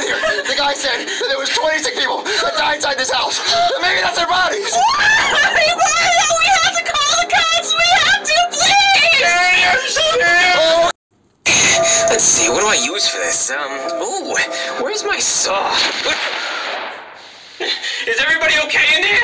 in here. The guy said that there was 26 people that died inside this house. Maybe that's their bodies. we have to call the cops. We have to, please. Let's see. What do I use for this? Um. Ooh. Where's my saw? Is everybody okay in there?